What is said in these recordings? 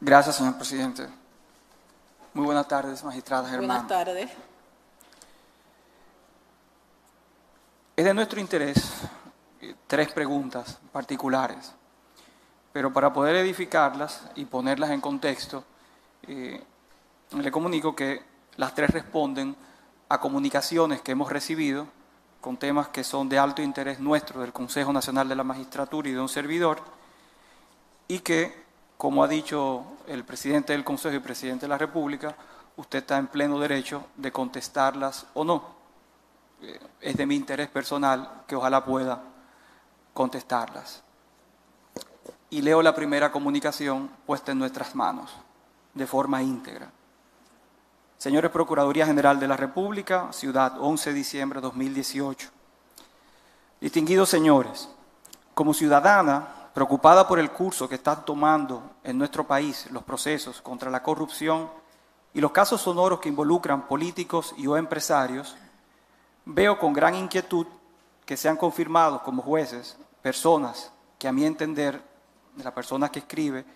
Gracias, señor presidente. Muy buenas tardes, magistrada Germán. Buenas tardes. Es de nuestro interés eh, tres preguntas particulares, pero para poder edificarlas y ponerlas en contexto, eh, le comunico que las tres responden a comunicaciones que hemos recibido con temas que son de alto interés nuestro, del Consejo Nacional de la Magistratura y de un servidor, y que, como ha dicho el presidente del Consejo y presidente de la República, usted está en pleno derecho de contestarlas o no es de mi interés personal que ojalá pueda contestarlas. Y leo la primera comunicación puesta en nuestras manos, de forma íntegra. Señores Procuraduría General de la República, Ciudad, 11 de diciembre de 2018. Distinguidos señores, como ciudadana preocupada por el curso que están tomando en nuestro país los procesos contra la corrupción y los casos sonoros que involucran políticos y o empresarios, Veo con gran inquietud que se han confirmado como jueces personas que a mi entender, de la persona que escribe,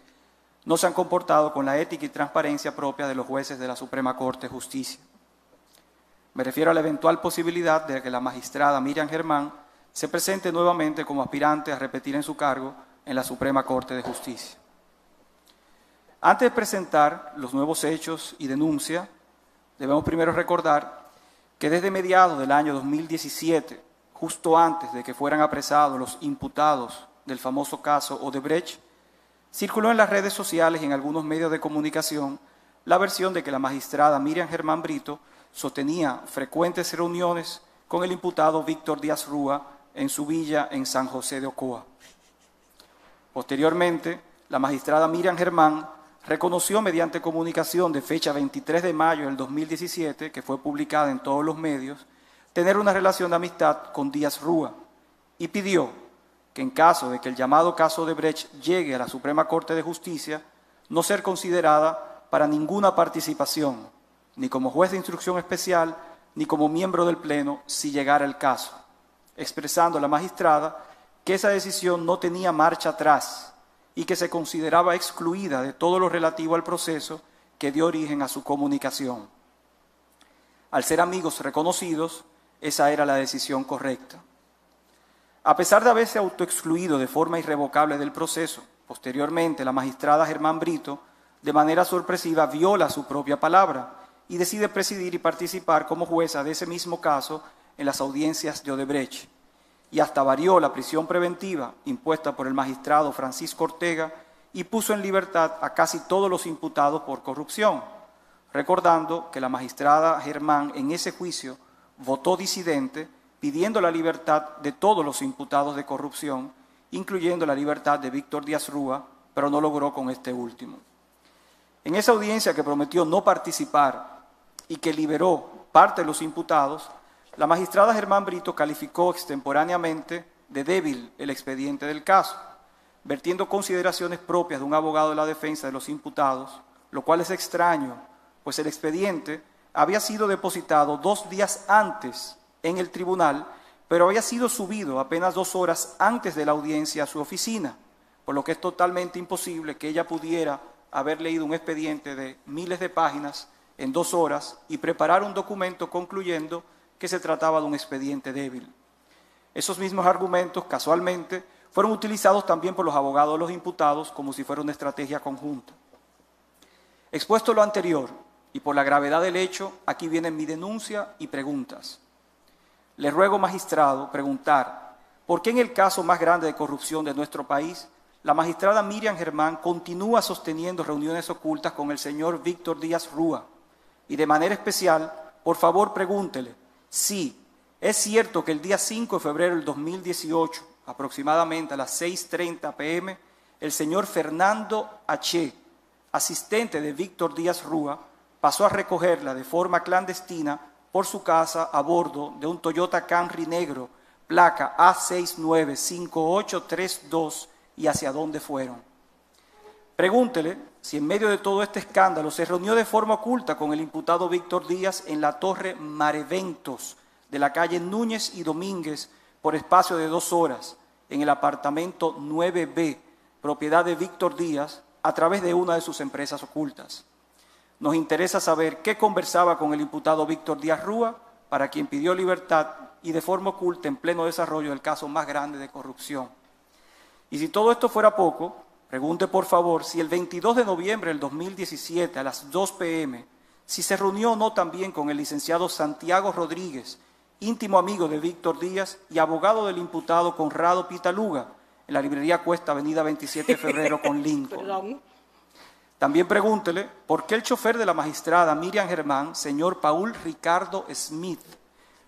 no se han comportado con la ética y transparencia propia de los jueces de la Suprema Corte de Justicia. Me refiero a la eventual posibilidad de que la magistrada Miriam Germán se presente nuevamente como aspirante a repetir en su cargo en la Suprema Corte de Justicia. Antes de presentar los nuevos hechos y denuncia, debemos primero recordar que desde mediados del año 2017, justo antes de que fueran apresados los imputados del famoso caso Odebrecht, circuló en las redes sociales y en algunos medios de comunicación la versión de que la magistrada Miriam Germán Brito sostenía frecuentes reuniones con el imputado Víctor Díaz Rúa en su villa en San José de Ocoa. Posteriormente, la magistrada Miriam Germán reconoció mediante comunicación de fecha 23 de mayo del 2017, que fue publicada en todos los medios, tener una relación de amistad con Díaz Rúa y pidió que en caso de que el llamado caso de Brecht llegue a la Suprema Corte de Justicia, no ser considerada para ninguna participación, ni como juez de instrucción especial, ni como miembro del Pleno, si llegara el caso, expresando la magistrada que esa decisión no tenía marcha atrás y que se consideraba excluida de todo lo relativo al proceso que dio origen a su comunicación. Al ser amigos reconocidos, esa era la decisión correcta. A pesar de haberse autoexcluido de forma irrevocable del proceso, posteriormente la magistrada Germán Brito, de manera sorpresiva, viola su propia palabra y decide presidir y participar como jueza de ese mismo caso en las audiencias de Odebrecht y hasta varió la prisión preventiva impuesta por el magistrado Francisco Ortega y puso en libertad a casi todos los imputados por corrupción, recordando que la magistrada Germán en ese juicio votó disidente pidiendo la libertad de todos los imputados de corrupción, incluyendo la libertad de Víctor Díaz Rúa, pero no logró con este último. En esa audiencia que prometió no participar y que liberó parte de los imputados, la magistrada Germán Brito calificó extemporáneamente de débil el expediente del caso, vertiendo consideraciones propias de un abogado de la defensa de los imputados, lo cual es extraño, pues el expediente había sido depositado dos días antes en el tribunal, pero había sido subido apenas dos horas antes de la audiencia a su oficina, por lo que es totalmente imposible que ella pudiera haber leído un expediente de miles de páginas en dos horas y preparar un documento concluyendo que se trataba de un expediente débil. Esos mismos argumentos, casualmente, fueron utilizados también por los abogados de los imputados como si fuera una estrategia conjunta. Expuesto lo anterior y por la gravedad del hecho, aquí vienen mi denuncia y preguntas. Le ruego, magistrado, preguntar por qué en el caso más grande de corrupción de nuestro país, la magistrada Miriam Germán continúa sosteniendo reuniones ocultas con el señor Víctor Díaz Rúa. Y de manera especial, por favor, pregúntele Sí, es cierto que el día 5 de febrero del 2018, aproximadamente a las 6.30 pm, el señor Fernando H., asistente de Víctor Díaz Rúa, pasó a recogerla de forma clandestina por su casa a bordo de un Toyota Camry negro, placa A695832, y hacia dónde fueron. Pregúntele si en medio de todo este escándalo se reunió de forma oculta con el imputado Víctor Díaz en la torre Mareventos de la calle Núñez y Domínguez por espacio de dos horas en el apartamento 9B, propiedad de Víctor Díaz, a través de una de sus empresas ocultas. Nos interesa saber qué conversaba con el imputado Víctor Díaz Rúa, para quien pidió libertad y de forma oculta en pleno desarrollo del caso más grande de corrupción. Y si todo esto fuera poco, pregunte por favor si el 22 de noviembre del 2017 a las 2 pm, si se reunió o no también con el licenciado Santiago Rodríguez, íntimo amigo de Víctor Díaz y abogado del imputado Conrado Pitaluga, en la librería Cuesta, avenida 27 de febrero con Lincoln. También pregúntele por qué el chofer de la magistrada Miriam Germán, señor Paul Ricardo Smith,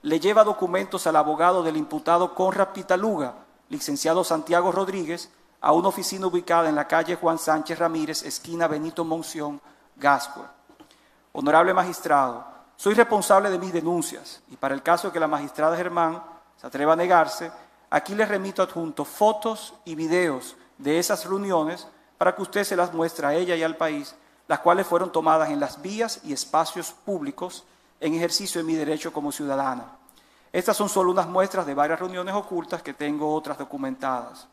le lleva documentos al abogado del imputado Conrad Pitaluga, licenciado Santiago Rodríguez, a una oficina ubicada en la calle Juan Sánchez Ramírez, esquina Benito Monción, Gascue. Honorable magistrado, soy responsable de mis denuncias y para el caso de que la magistrada Germán se atreva a negarse, aquí les remito adjunto fotos y videos de esas reuniones para que usted se las muestre a ella y al país, las cuales fueron tomadas en las vías y espacios públicos en ejercicio de mi derecho como ciudadana. Estas son solo unas muestras de varias reuniones ocultas que tengo otras documentadas.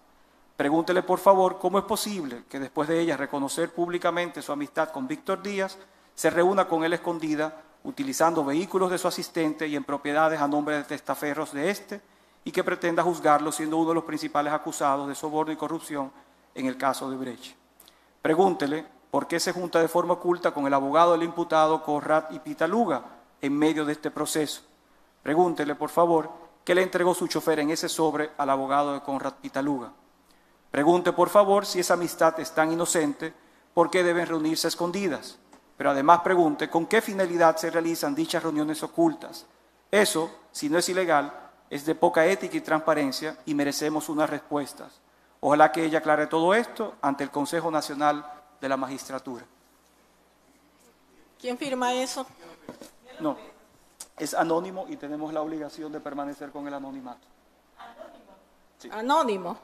Pregúntele, por favor, cómo es posible que después de ella reconocer públicamente su amistad con Víctor Díaz, se reúna con él escondida utilizando vehículos de su asistente y en propiedades a nombre de testaferros de este, y que pretenda juzgarlo siendo uno de los principales acusados de soborno y corrupción en el caso de Brecht. Pregúntele por qué se junta de forma oculta con el abogado del imputado Corrat y Pitaluga en medio de este proceso. Pregúntele, por favor, qué le entregó su chofer en ese sobre al abogado de Conrad Pitaluga. Pregunte, por favor, si esa amistad es tan inocente, por qué deben reunirse escondidas pero además pregunte con qué finalidad se realizan dichas reuniones ocultas. Eso, si no es ilegal, es de poca ética y transparencia y merecemos unas respuestas. Ojalá que ella aclare todo esto ante el Consejo Nacional de la Magistratura. ¿Quién firma eso? No, es anónimo y tenemos la obligación de permanecer con el anonimato. ¿Anónimo? Anónimo.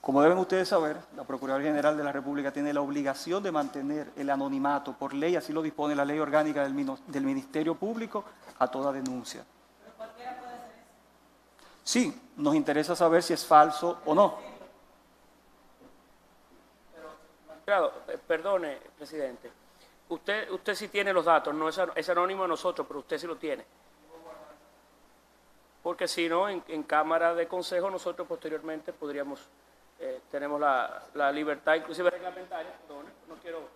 Como deben ustedes saber, la Procuraduría General de la República tiene la obligación de mantener el anonimato por ley, así lo dispone la ley orgánica del, Ministerio Público, a toda denuncia. ¿Pero cualquiera puede hacer eso? Sí, nos interesa saber si es falso o no. Pero, eh, perdone, presidente. Usted, usted sí tiene los datos, no es, anónimo a nosotros, pero usted sí lo tiene. Porque si no, en Cámara de Consejo nosotros posteriormente podríamos eh, tenemos la, la, libertad, inclusive reglamentaria, no quiero,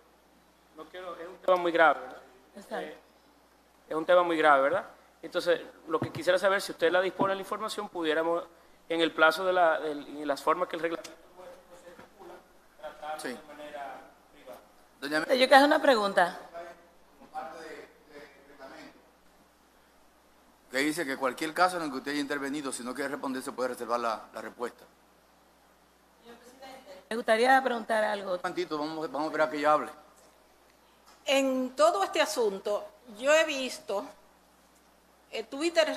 no quiero, es un tema muy grave, ¿verdad? Eh, es un tema muy grave, ¿verdad? Entonces, lo que quisiera saber, si usted la dispone de la información, pudiéramos, en el plazo de, la, de, en las formas que el reglamento tratar sí. de manera privada. Doña... Yo quiero hacer una pregunta. que dice que cualquier caso en el que usted haya intervenido, si no quiere responder, se puede reservar la, la respuesta. Me gustaría preguntar algo. Un momentito, vamos, vamos a esperar a que ella hable. En todo este asunto, yo he visto eh, Twitter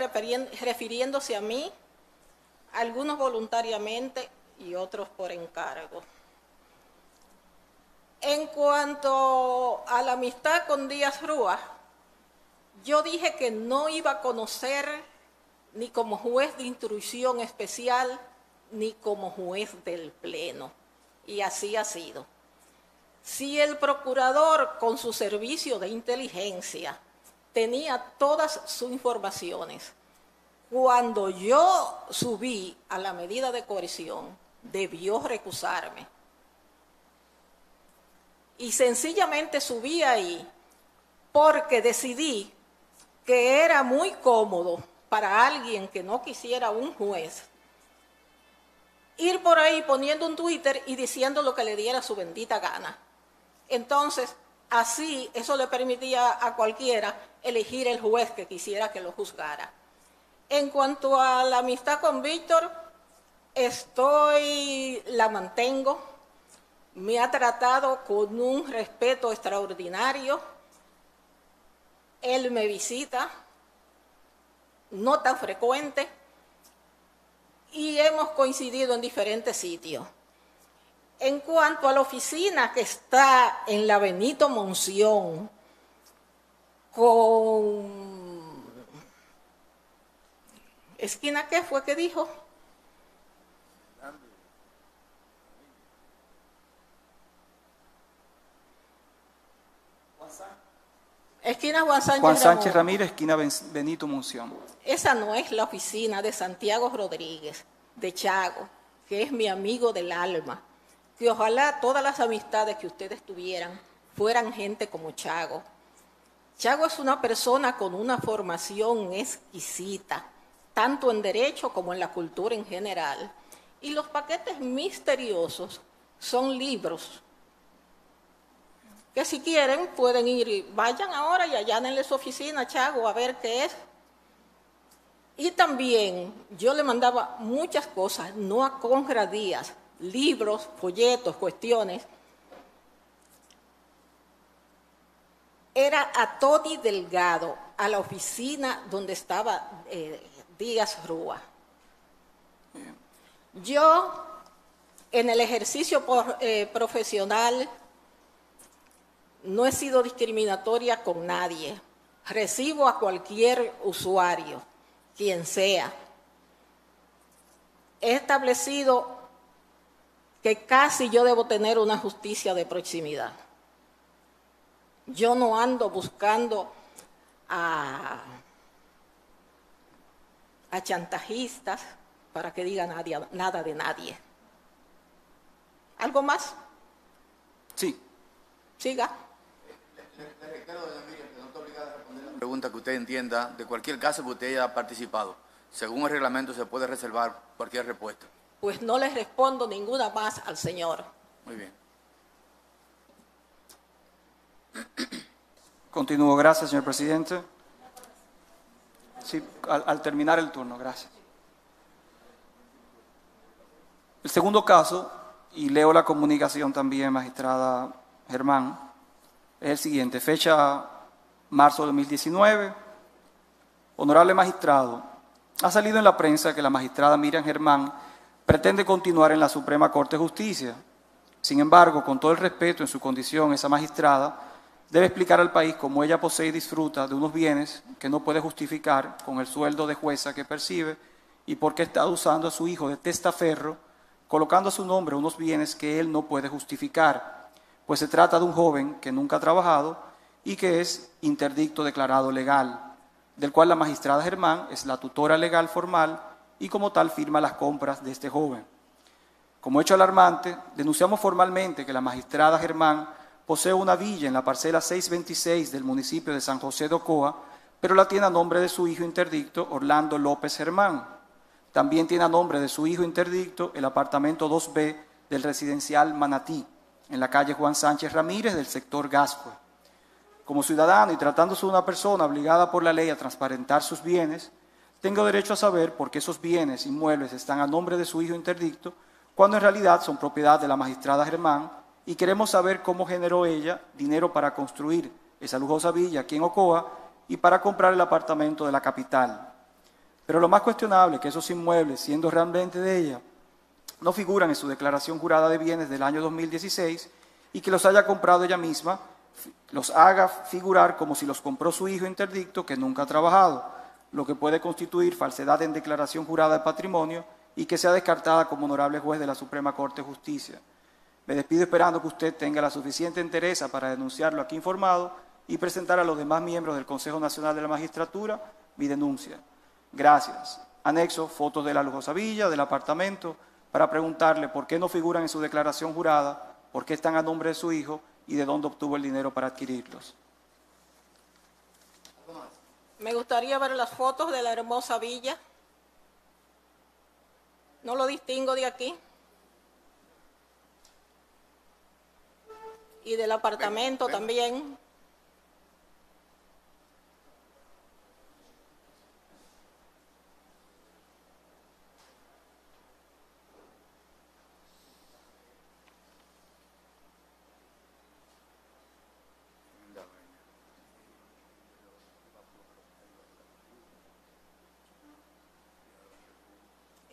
refiriéndose a mí, algunos voluntariamente y otros por encargo. En cuanto a la amistad con Díaz Rúa, yo dije que no iba a conocer ni como juez de instrucción especial ni como juez del Pleno y así ha sido. Si el procurador con su servicio de inteligencia tenía todas sus informaciones, cuando yo subí a la medida de coerción, debió recusarme. Y sencillamente subí ahí porque decidí que era muy cómodo para alguien que no quisiera un juez ir por ahí poniendo un Twitter y diciendo lo que le diera su bendita gana. Entonces, así eso le permitía a cualquiera elegir el juez que quisiera que lo juzgara. En cuanto a la amistad con Víctor, estoy, la mantengo, me ha tratado con un respeto extraordinario, él me visita, no tan frecuente, y hemos coincidido en diferentes sitios. En cuanto a la oficina que está en la Benito Monción, con ¿Esquina qué fue que dijo? Esquina Juan Sánchez, Juan Sánchez. Ramírez, esquina Ben- Benito Munción. Esa no es la oficina de Santiago Rodríguez, de Chago, que es mi amigo del alma. Que ojalá todas las amistades que ustedes tuvieran fueran gente como Chago. Chago es una persona con una formación exquisita, tanto en derecho como en la cultura en general. Y los paquetes misteriosos son libros que si quieren pueden ir, y vayan ahora y allánenle su oficina, Chago, a ver qué es. Y también yo le mandaba muchas cosas, no a Conra Díaz, libros, folletos, cuestiones. Era a Tony Delgado, a la oficina donde estaba eh, Díaz Rúa. Yo, en el ejercicio eh, profesional, no he sido discriminatoria con nadie. Recibo a cualquier usuario, quien sea. He establecido que casi yo debo tener una justicia de proximidad. Yo no ando buscando a, a chantajistas para que digan nada de nadie. ¿Algo más? Sí, Siga. Pregunta que usted entienda de cualquier caso que usted haya participado. Según el reglamento se puede reservar cualquier respuesta. Pues no les respondo ninguna más al señor. Muy bien. continúo. Gracias, señor presidente. Sí, al, al terminar el turno, gracias. El segundo caso, y leo la comunicación también, magistrada Germán, es el siguiente. Fecha marzo de 2019. Honorable magistrado, ha salido en la prensa que la magistrada Miriam Germán pretende continuar en la Suprema Corte de Justicia. Sin embargo, con todo el respeto en su condición, esa magistrada debe explicar al país cómo ella posee y disfruta de unos bienes que no puede justificar con el sueldo de jueza que percibe y por qué está usando a su hijo de testaferro, colocando a su nombre unos bienes que él no puede justificar, pues se trata de un joven que nunca ha trabajado y que es interdicto declarado legal, del cual la magistrada Germán es la tutora legal formal y como tal firma las compras de este joven. Como hecho alarmante, denunciamos formalmente que la magistrada Germán posee una villa en la parcela 626 del municipio de San José de Ocoa, pero la tiene a nombre de su hijo interdicto Orlando López Germán. También tiene a nombre de su hijo interdicto el apartamento 2B del residencial Manatí, en la calle Juan Sánchez Ramírez del sector Gascue. Como ciudadano y tratándose de una persona obligada por la ley a transparentar sus bienes, tengo derecho a saber por qué esos bienes inmuebles están a nombre de su hijo interdicto, cuando en realidad son propiedad de la magistrada Germán, y queremos saber cómo generó ella dinero para construir esa lujosa villa aquí en Ocoa y para comprar el apartamento de la capital. Pero lo más cuestionable es que esos inmuebles, siendo realmente de ella, no figuran en su declaración jurada de bienes del año 2016 y que los haya comprado ella misma, los haga figurar como si los compró su hijo interdicto que nunca ha trabajado, lo que puede constituir falsedad en declaración jurada de patrimonio y que sea descartada como honorable juez de la Suprema Corte de Justicia. Me despido esperando que usted tenga la suficiente entereza para denunciarlo aquí informado y presentar a los demás miembros del Consejo Nacional de la Magistratura mi denuncia. Gracias. Anexo fotos de la lujosa villa, del apartamento, para preguntarle por qué no figuran en su declaración jurada, por qué están a nombre de su hijo y de dónde obtuvo el dinero para adquirirlos. Me gustaría ver las fotos de la hermosa villa. No lo distingo de aquí. Y del apartamento ven. también.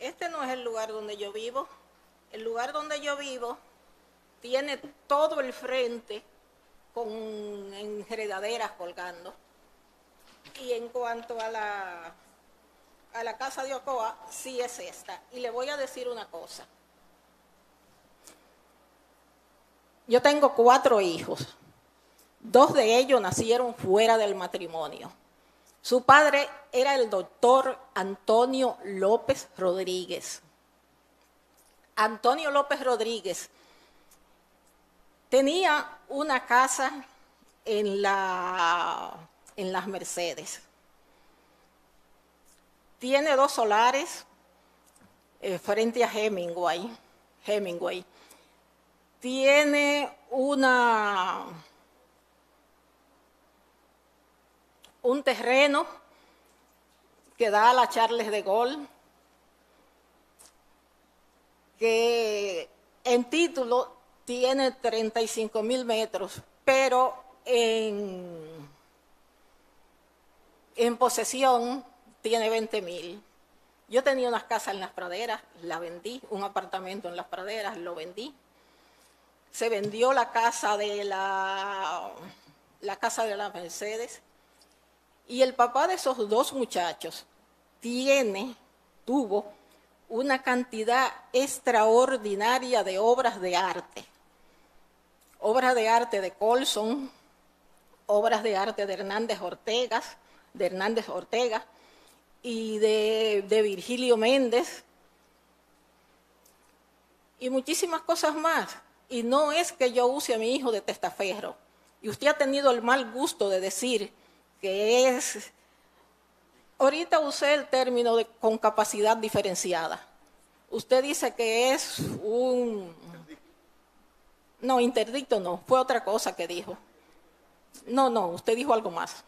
Este no es el lugar donde yo vivo. El lugar donde yo vivo tiene todo el frente con enredaderas colgando. Y en cuanto a la, a la casa de Ocoa sí es esta. Y le voy a decir una cosa. Yo tengo cuatro hijos. Dos de ellos nacieron fuera del matrimonio. Su padre era el doctor Antonio López Rodríguez. Antonio López Rodríguez tenía una casa en, la, en las Mercedes. Tiene dos solares eh, frente a Hemingway. Hemingway. Tiene una un terreno que da a la Charles de Gaulle, que en título tiene 35 mil metros, pero en, en posesión tiene 20 mil. Yo tenía unas casas en las praderas, la vendí, un apartamento en las praderas, lo vendí. Se vendió la casa de la, la casa de la Mercedes. Y el papá de esos dos muchachos tiene, tuvo una cantidad extraordinaria de obras de arte. Obras de arte de Colson, obras de arte de Hernández Ortega, de Hernández Ortega, y de, Virgilio Méndez y muchísimas cosas más. Y no es que yo use a mi hijo de testaferro. Y usted ha tenido el mal gusto de decir que es... Ahorita usé el término de con capacidad diferenciada. Usted dice que es un... No, interdicto no, fue otra cosa que dijo. No, no, usted dijo algo más.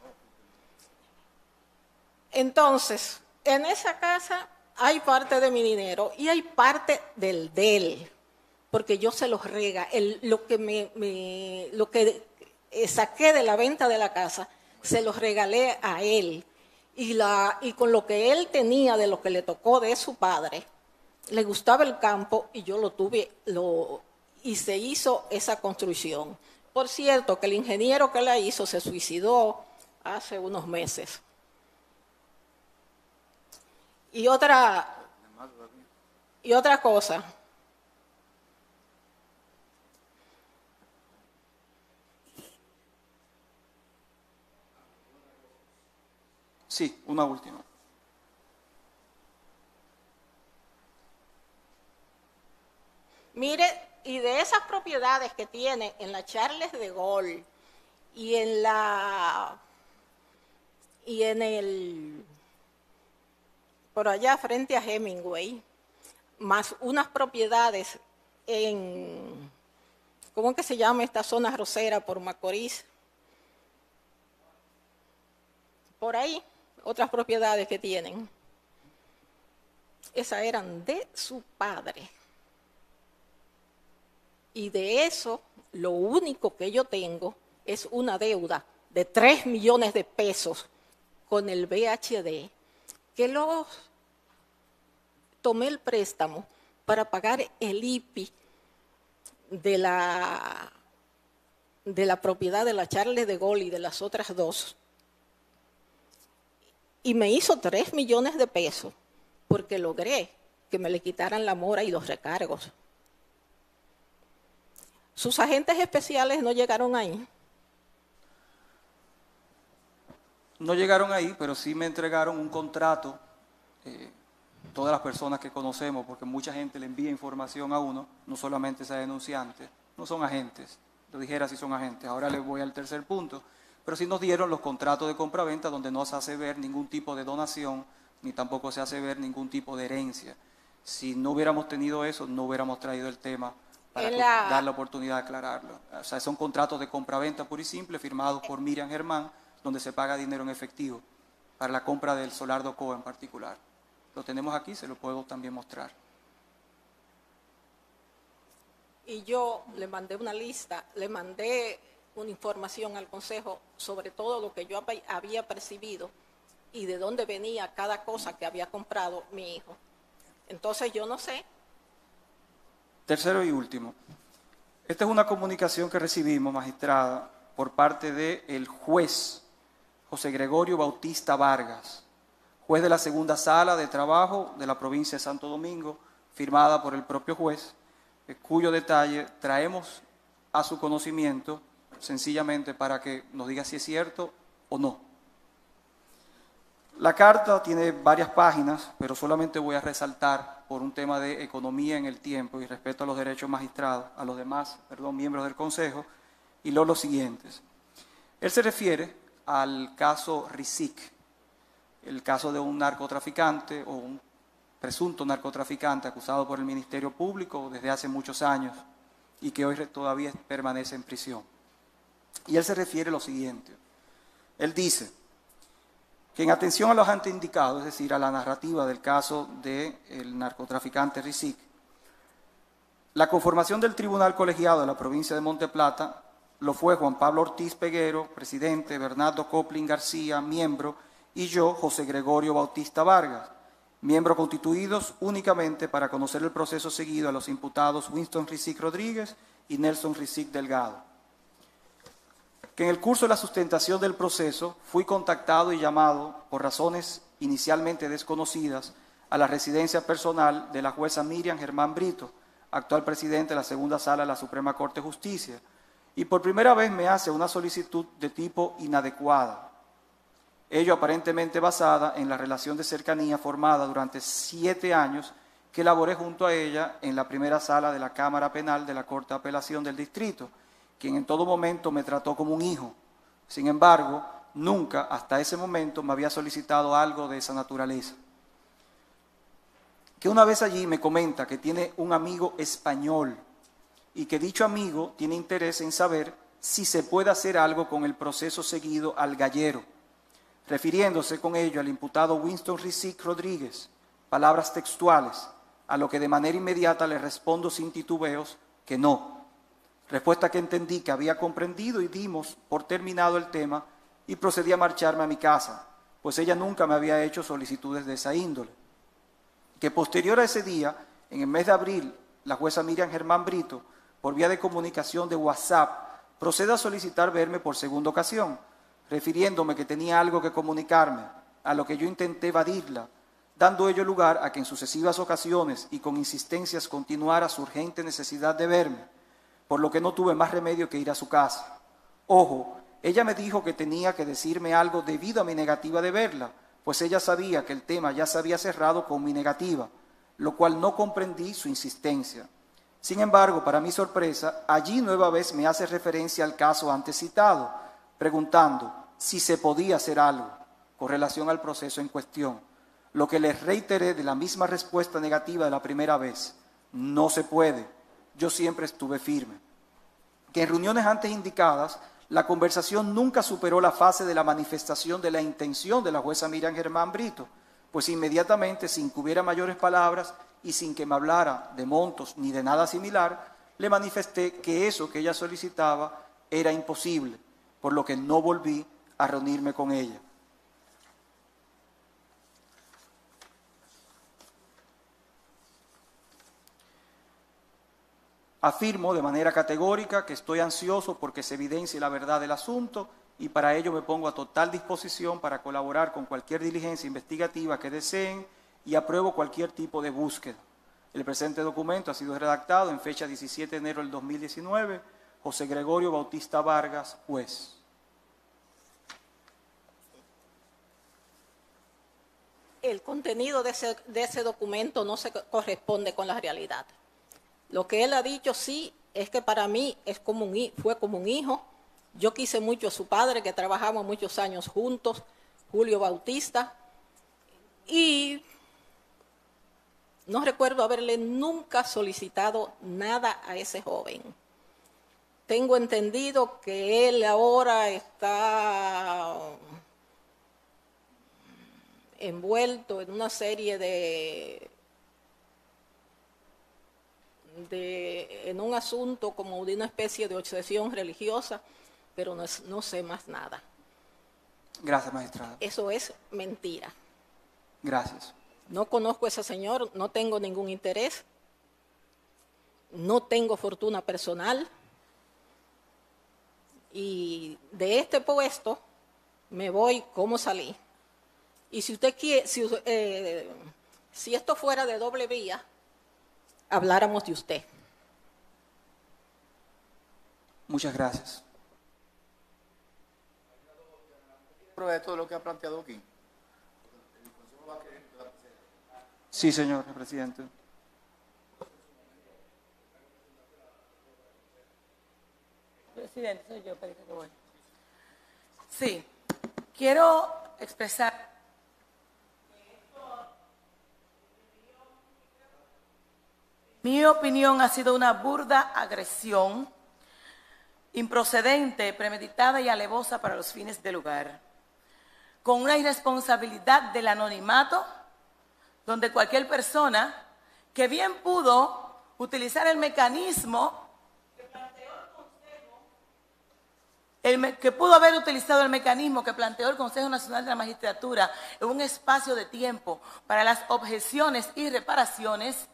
Entonces, en esa casa hay parte de mi dinero y hay parte del de él, porque yo se los rega. lo que, me, lo que saqué de la venta de la casa, se los regalé a él. Y, la, y con lo que él tenía de lo que le tocó de su padre, le gustaba el campo y yo lo tuve, lo, y se hizo esa construcción. Por cierto, que el ingeniero que la hizo se suicidó hace unos meses. Y otra, y otra cosa. Sí, una última. Mire, y de esas propiedades que tiene en la Charles de Gaulle y en la y en el por allá frente a Hemingway, más unas propiedades en, ¿cómo que se llama esta zona rosera por Macorís? Por ahí, otras propiedades que tienen. Esas eran de su padre. Y de eso, lo único que yo tengo es una deuda de 3 millones de pesos con el BHD, que los tomé el préstamo para pagar el IPI de la, de la propiedad de la Charles de Gaulle y de las otras dos. Y me hizo tres millones de pesos porque logré que me le quitaran la mora y los recargos. Sus agentes especiales no llegaron ahí. No llegaron ahí, pero sí me entregaron un contrato eh, todas las personas que conocemos, porque mucha gente le envía información a uno, no solamente esa denunciante, no son agentes, lo dijera si son agentes. Ahora les voy al tercer punto, pero sí nos dieron los contratos de compra-venta donde no se hace ver ningún tipo de donación, ni tampoco se hace ver ningún tipo de herencia. Si no hubiéramos tenido eso, no hubiéramos traído el tema para dar la oportunidad de aclararlo. O sea, son contratos de compra-venta pura y simple firmados por Miriam Germán, donde se paga dinero en efectivo para la compra del solar Doco en particular. Lo tenemos aquí, se lo puedo también mostrar. Y yo le mandé una lista, le mandé una información al Consejo sobre todo lo que yo había percibido y de dónde venía cada cosa que había comprado mi hijo. Entonces yo no sé. Tercero y último. Esta es una comunicación que recibimos, magistrada, por parte del juez José Gregorio Bautista Vargas juez de la segunda sala de trabajo de la provincia de Santo Domingo, firmada por el propio juez, eh, cuyo detalle traemos a su conocimiento sencillamente para que nos diga si es cierto o no. La carta tiene varias páginas, pero solamente voy a resaltar por un tema de economía en el tiempo y respeto a los derechos magistrados, a los demás, miembros del Consejo, y lo los siguientes. Él se refiere al caso Rizik, el caso de un narcotraficante o un presunto narcotraficante acusado por el Ministerio Público desde hace muchos años y que hoy todavía permanece en prisión. Y él se refiere a lo siguiente. Él dice, que en atención a los anteindicado, es decir, a la narrativa del caso del narcotraficante Rizik, la conformación del Tribunal Colegiado de la provincia de Monte Plata lo fue Juan Pablo Ortiz Peguero, presidente, Bernardo Coplin García, miembro, y yo, José Gregorio Bautista Vargas, miembros constituidos únicamente para conocer el proceso seguido a los imputados Winston Rizik Rodríguez y Nelson Rizik Delgado que en el curso de la sustentación del proceso fui contactado y llamado por razones inicialmente desconocidas a la residencia personal de la jueza Miriam Germán Brito, actual presidente de la segunda sala de la Suprema Corte de Justicia, y por primera vez me hace una solicitud de tipo inadecuada, ello aparentemente basada en la relación de cercanía formada durante siete años que elaboré junto a ella en la primera sala de la Cámara Penal de la Corte de Apelación del Distrito, quien en todo momento me trató como un hijo. Sin embargo, nunca hasta ese momento me había solicitado algo de esa naturaleza. Que una vez allí me comenta que tiene un amigo español y que dicho amigo tiene interés en saber si se puede hacer algo con el proceso seguido al gallero, refiriéndose con ello al imputado Winston Rizik Rodríguez, palabras textuales, a lo que de manera inmediata le respondo sin titubeos que no, Respuesta que entendí que había comprendido y dimos por terminado el tema y procedí a marcharme a mi casa, pues ella nunca me había hecho solicitudes de esa índole. Que posterior a ese día, en el mes de abril, la jueza Miriam Germán Brito, por vía de comunicación de WhatsApp, procede a solicitar verme por segunda ocasión, refiriéndome que tenía algo que comunicarme, a lo que yo intenté evadirla, dando ello lugar a que en sucesivas ocasiones y con insistencias continuara su urgente necesidad de verme por lo que no tuve más remedio que ir a su casa. Ojo, ella me dijo que tenía que decirme algo debido a mi negativa de verla, pues ella sabía que el tema ya se había cerrado con mi negativa, lo cual no comprendí su insistencia. Sin embargo, para mi sorpresa, allí nueva vez me hace referencia al caso antes citado, preguntando si se podía hacer algo con relación al proceso en cuestión, lo que les reiteré de la misma respuesta negativa de la primera vez. No se puede yo siempre estuve firme. Que en reuniones antes indicadas, la conversación nunca superó la fase de la manifestación de la intención de la jueza Miriam Germán Brito, pues inmediatamente, sin que hubiera mayores palabras y sin que me hablara de montos ni de nada similar, le manifesté que eso que ella solicitaba era imposible, por lo que no volví a reunirme con ella. Afirmo de manera categórica que estoy ansioso porque se evidencie la verdad del asunto y para ello me pongo a total disposición para colaborar con cualquier diligencia investigativa que deseen y apruebo cualquier tipo de búsqueda. El presente documento ha sido redactado en fecha 17 de enero del 2019, José Gregorio Bautista Vargas, juez. El contenido de ese, de ese documento no se corresponde con la realidad. Lo que él ha dicho sí es que para mí es como un, fue como un hijo. Yo quise mucho a su padre, que trabajamos muchos años juntos, Julio Bautista, y no recuerdo haberle nunca solicitado nada a ese joven. Tengo entendido que él ahora está envuelto en una serie de en un asunto como de una especie de obsesión religiosa, pero no, no sé más nada. Gracias, magistrada. Eso es mentira. Gracias. No conozco a ese señor, no tengo ningún interés, no tengo fortuna personal y de este puesto me voy como salí. Y si usted quiere, si, eh, si esto fuera de doble vía, habláramos de usted. Muchas gracias. De todo lo que ha planteado aquí. Sí, señor presidente. Presidente, soy yo, bueno. Sí, quiero expresar Mi opinión ha sido una burda agresión, improcedente, premeditada y alevosa para los fines del lugar, con una irresponsabilidad del anonimato, donde cualquier persona que bien pudo utilizar el mecanismo el me- que pudo haber utilizado el mecanismo que planteó el Consejo Nacional de la Magistratura en un espacio de tiempo para las objeciones y reparaciones,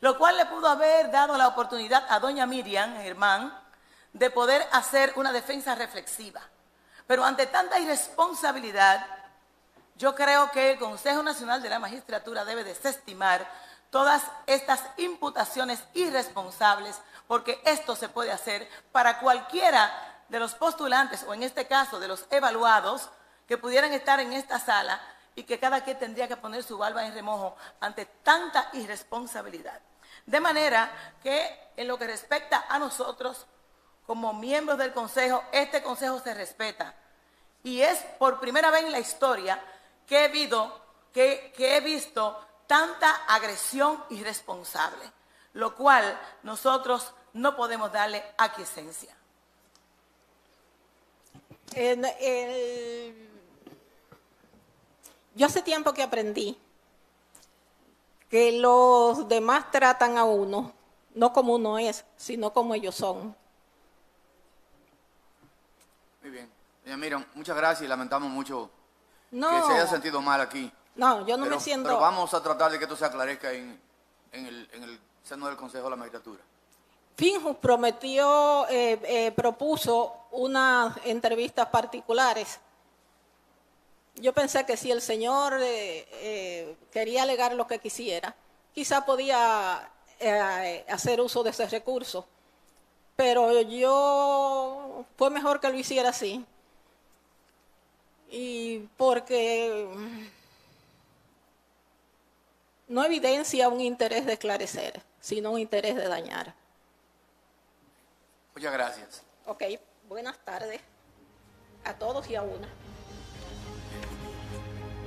lo cual le pudo haber dado la oportunidad a doña Miriam Germán de poder hacer una defensa reflexiva. Pero ante tanta irresponsabilidad, yo creo que el Consejo Nacional de la Magistratura debe desestimar todas estas imputaciones irresponsables, porque esto se puede hacer para cualquiera de los postulantes, o en este caso de los evaluados, que pudieran estar en esta sala y que cada quien tendría que poner su barba en remojo ante tanta irresponsabilidad. De manera que en lo que respecta a nosotros, como miembros del Consejo, este Consejo se respeta. Y es por primera vez en la historia que he, que, he visto tanta agresión irresponsable, lo cual nosotros no podemos darle aquiescencia. En el- Yo hace tiempo que aprendí que los demás tratan a uno, no como uno es, sino como ellos son. Muy bien. Doña Miriam, muchas gracias y lamentamos mucho No, que se haya sentido mal aquí. no, yo no pero, me siento... pero vamos a tratar de que esto se aclarezca en, en el, en el seno del Consejo de la Magistratura. Finjus prometió, eh, eh, propuso unas entrevistas particulares. Yo pensé que si el señor eh, eh, quería alegar lo que quisiera, quizá podía eh, hacer uso de ese recurso. Pero yo, fue mejor que lo hiciera así. Y porque mm, no evidencia un interés de esclarecer, sino un interés de dañar. Muchas gracias. Ok, buenas tardes a todos y a una.